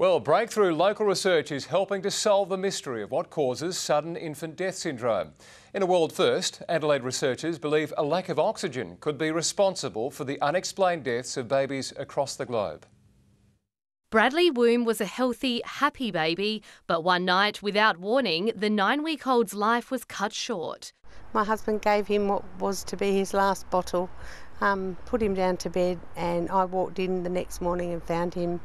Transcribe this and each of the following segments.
Well, breakthrough local research is helping to solve the mystery of what causes sudden infant death syndrome. In a world first, Adelaide researchers believe a lack of oxygen could be responsible for the unexplained deaths of babies across the globe. Bradley Woomb was a healthy, happy baby, but one night, without warning, the nine week old's life was cut short. My husband gave him what was to be his last bottle, um, put him down to bed, and I walked in the next morning and found him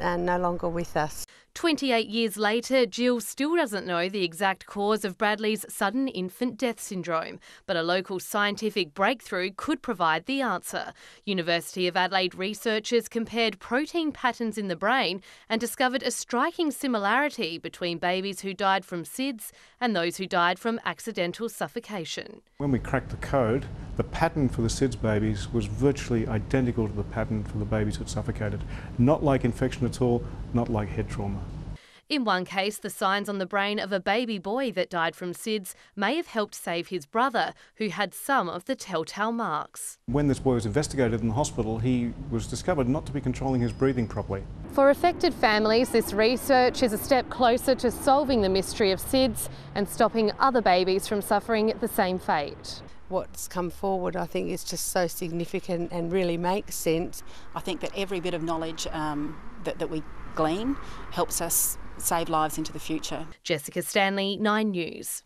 and no longer with us. 28 years later, Jill still doesn't know the exact cause of Bradley's sudden infant death syndrome, but a local scientific breakthrough could provide the answer. University of Adelaide researchers compared protein patterns in the brain and discovered a striking similarity between babies who died from SIDS and those who died from accidental suffocation. When we cracked the code, the pattern for the SIDS babies was virtually identical to the pattern for the babies who suffocated. Not like infection at all, not like head trauma. In one case, the signs on the brain of a baby boy that died from SIDS may have helped save his brother, who had some of the telltale marks. When this boy was investigated in the hospital, he was discovered not to be controlling his breathing properly. For affected families, this research is a step closer to solving the mystery of SIDS and stopping other babies from suffering the same fate what's come forward, I think, is just so significant and really makes sense. I think that every bit of knowledge um, that, that we glean helps us save lives into the future. Jessica Stanley, Nine News.